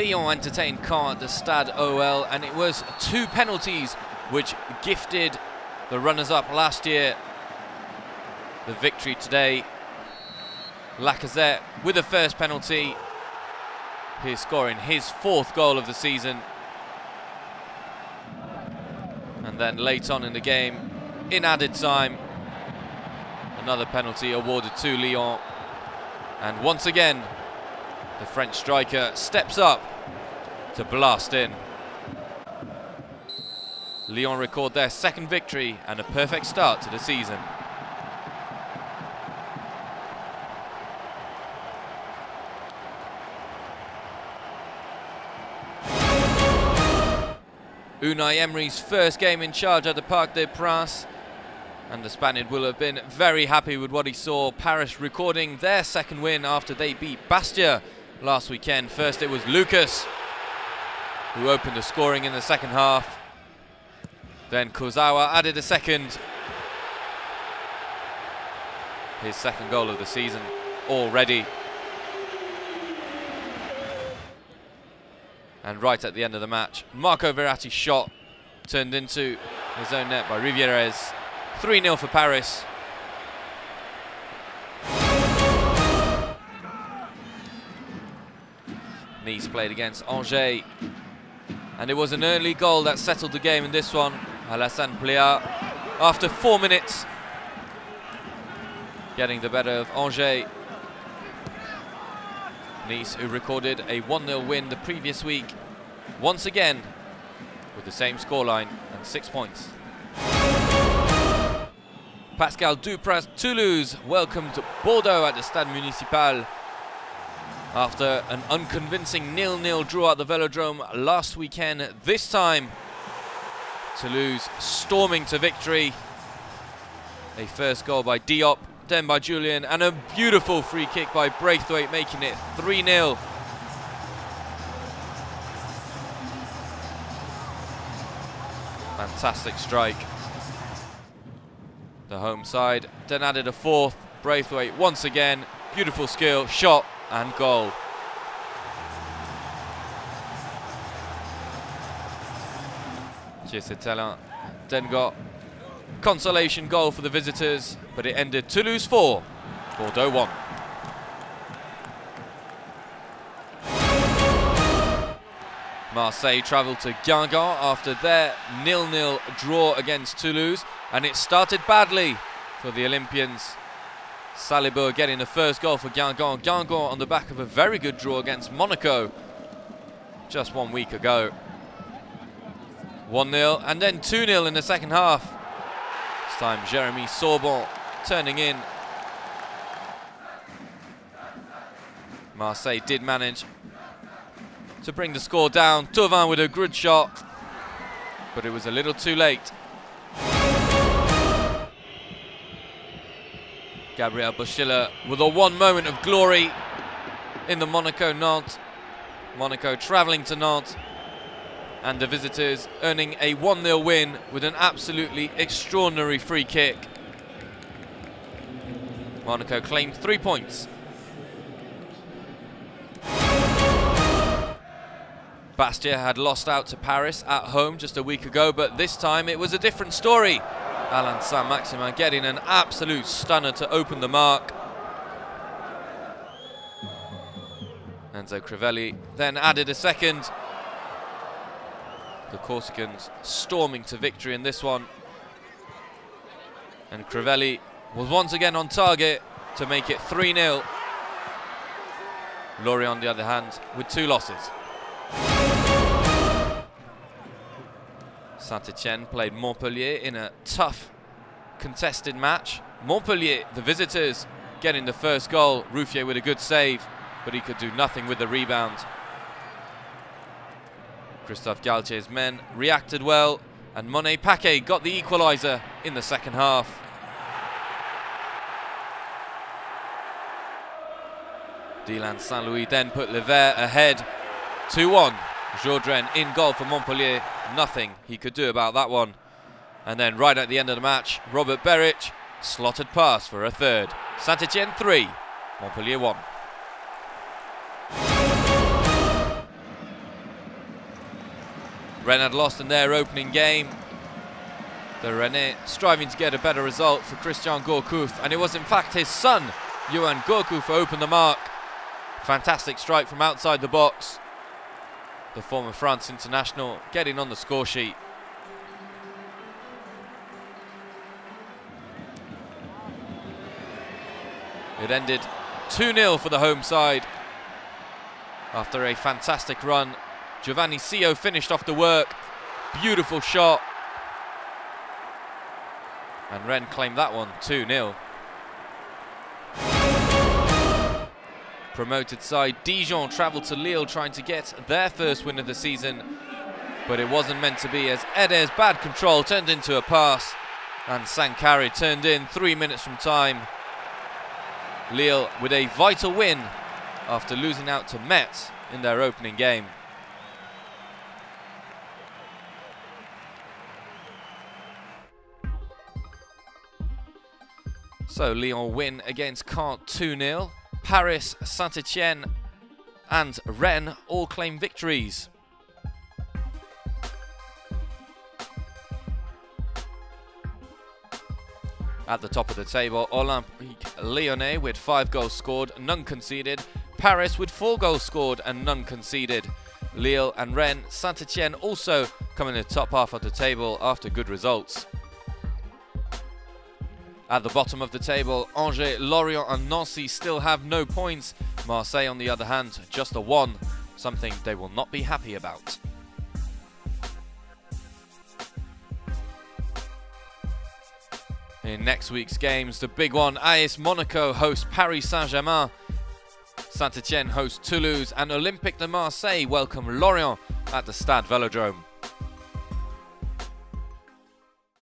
Lyon entertained Caen the Stade OL, and it was two penalties which gifted the runners-up last year the victory today. Lacazette with the first penalty, he's scoring his fourth goal of the season. And then late on in the game, in added time, another penalty awarded to Lyon. And once again, the French striker steps up to blast in. Lyon record their second victory and a perfect start to the season. Unai Emery's first game in charge at the Parc des Princes and the Spaniard will have been very happy with what he saw. Paris recording their second win after they beat Bastia last weekend. First it was Lucas who opened the scoring in the second half. Then Kurzawa added a second. His second goal of the season already. And right at the end of the match, Marco Verratti's shot turned into his own net by Rivierez. 3-0 for Paris. Nice played against Angers. And it was an early goal that settled the game in this one. Alassane after four minutes, getting the better of Angers. Nice, who recorded a 1-0 win the previous week, once again with the same scoreline and six points. Pascal Dupraz Toulouse welcomed Bordeaux at the Stade Municipal after an unconvincing nil-nil draw at the Velodrome last weekend. This time, Toulouse storming to victory. A first goal by Diop, then by Jullien, and a beautiful free kick by Braithwaite, making it 3-0. Fantastic strike. The home side then added a fourth. Braithwaite once again, beautiful skill, shot and goal. Kiese Thelin then got consolation goal for the visitors, but it ended Toulouse 4, Bordeaux 1. Marseille travelled to Guingamp after their nil-nil draw against Toulouse, and it started badly for the Olympians. Salibur getting the first goal for Guingamp. Guingamp on the back of a very good draw against Monaco just one week ago. 1-0 and then 2-0 in the second half. This time Jeremy Sorbon turning in. Marseille did manage to bring the score down. Thauvin with a good shot, but it was a little too late. Gabriel Boschilia with a one moment of glory in the Monaco-Nantes. Monaco travelling to Nantes and the visitors earning a 1-0 win with an absolutely extraordinary free kick. Monaco claimed three points. Bastia had lost out to Paris at home just a week ago, but this time it was a different story. Allan Saint-Maximin getting an absolute stunner to open the mark. Enzo Crivelli then added a second. The Corsicans storming to victory in this one. And Crivelli was once again on target to make it 3-0. Lorient, on the other hand, with two losses. Saint-Etienne played Montpellier in a tough contested match. Montpellier, the visitors, getting the first goal. Ruffier with a good save, but he could do nothing with the rebound. Christophe Galtier's men reacted well, and Monnet-Paquet got the equaliser in the second half. Dylan Saint-Louis then put Le Vert ahead 2-1. Jourdren in goal for Montpellier. Nothing he could do about that one. And then right at the end of the match, Robert Beric slotted pass for a third. Saint-Etienne 3, Montpellier 1. Rennes had lost in their opening game. The Rennais striving to get a better result for Christian Gourcuff, and it was in fact his son, Yoann Gourcuff, who opened the mark. Fantastic strike from outside the box. The former France international getting on the score sheet. It ended 2-0 for the home side. After a fantastic run, Giovanni Sio finished off the work. Beautiful shot. And Rennes claimed that one 2-0. Promoted side Dijon travelled to Lille trying to get their first win of the season. But it wasn't meant to be as Eder's bad control turned into a pass. And Sankharé turned in three minutes from time. Lille with a vital win after losing out to Metz in their opening game. So Lyon win against Caen 2-0. Paris, Saint-Etienne and Rennes all claim victories. At the top of the table, Olympique Lyonnais with five goals scored, none conceded. Paris with four goals scored and none conceded. Lille and Rennes, Saint-Etienne also come in the top half of the table after good results. At the bottom of the table, Angers, Lorient and Nancy still have no points. Marseille, on the other hand, just a one, something they will not be happy about. In next week's games, the big one, AS Monaco hosts Paris Saint-Germain. Saint-Etienne hosts Toulouse and Olympique de Marseille welcome Lorient at the Stade Velodrome.